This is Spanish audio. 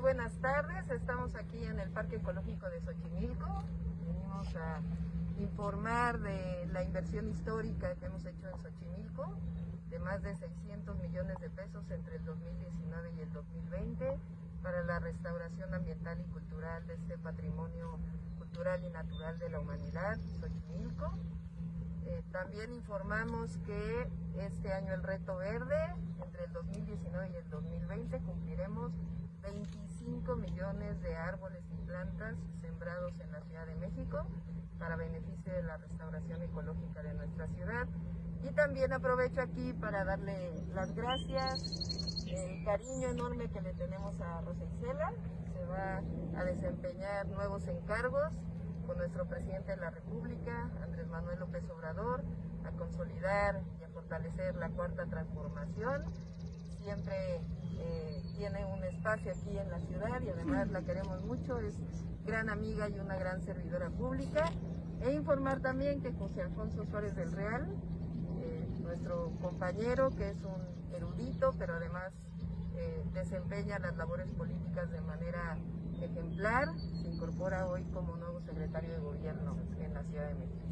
Buenas tardes, estamos aquí en el Parque Ecológico de Xochimilco. Venimos a informar de la inversión histórica que hemos hecho en Xochimilco, de más de 600 millones de pesos entre el 2019 y el 2020 para la restauración ambiental y cultural de este patrimonio cultural y natural de la humanidad, Xochimilco. Eh, también informamos que este año el reto verde, entre el 2019 y el 2020, cumpliremos 25 millones de árboles y plantas sembrados en la Ciudad de México para beneficio de la restauración ecológica de nuestra ciudad. Y también aprovecho aquí para darle las gracias, el cariño enorme que le tenemos a Rosa Isela. Se va a desempeñar nuevos encargos con nuestro presidente de la República, Andrés Manuel López Obrador, a consolidar y a fortalecer la cuarta transformación. Siempre eh, tiene un espacio aquí en la ciudad y además la queremos mucho, es gran amiga y una gran servidora pública. E informar también que José Alfonso Suárez del Real, eh, nuestro compañero, que es un erudito, pero además eh, desempeña las labores políticas de manera ejemplar, se incorpora hoy como nuevo secretario de gobierno en la Ciudad de México.